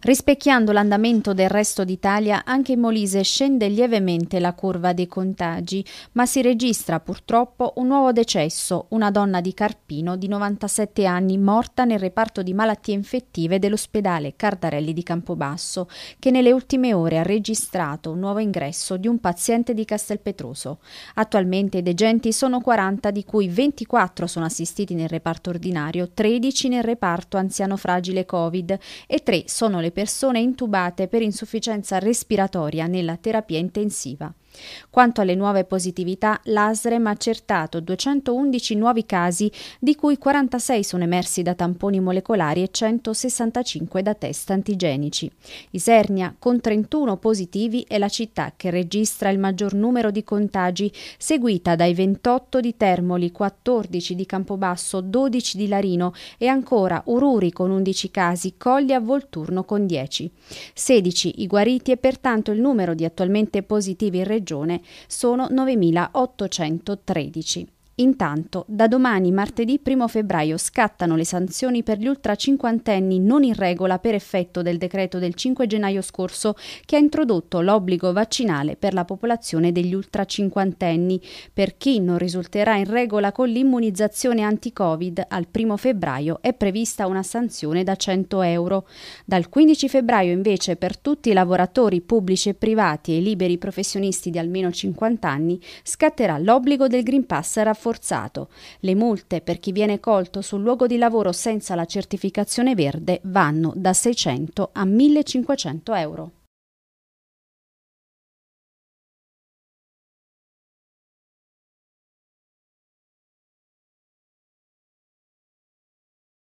Rispecchiando l'andamento del resto d'Italia, anche in Molise scende lievemente la curva dei contagi, ma si registra purtroppo un nuovo decesso, una donna di Carpino di 97 anni morta nel reparto di malattie infettive dell'ospedale Cardarelli di Campobasso, che nelle ultime ore ha registrato un nuovo ingresso di un paziente di Castelpetroso. Attualmente i degenti sono 40, di cui 24 sono assistiti nel reparto ordinario, 13 nel reparto anziano fragile Covid e 3 sono le le persone intubate per insufficienza respiratoria nella terapia intensiva. Quanto alle nuove positività, l'ASREM ha accertato 211 nuovi casi, di cui 46 sono emersi da tamponi molecolari e 165 da test antigenici. Isernia, con 31 positivi, è la città che registra il maggior numero di contagi, seguita dai 28 di Termoli, 14 di Campobasso, 12 di Larino e ancora Ururi con 11 casi, Cogli a Volturno con 10. 16 i guariti e pertanto il numero di attualmente positivi in regione regione sono 9.813. Intanto, da domani, martedì 1 febbraio, scattano le sanzioni per gli ultracinquantenni non in regola per effetto del decreto del 5 gennaio scorso che ha introdotto l'obbligo vaccinale per la popolazione degli ultracinquantenni. Per chi non risulterà in regola con l'immunizzazione anti-Covid, al 1 febbraio è prevista una sanzione da 100 euro. Dal 15 febbraio, invece, per tutti i lavoratori pubblici e privati e i liberi professionisti di almeno 50 anni, scatterà l'obbligo del Green Pass rafforzato rafforzato. Le multe per chi viene colto sul luogo di lavoro senza la certificazione verde vanno da 600 a 1500 euro.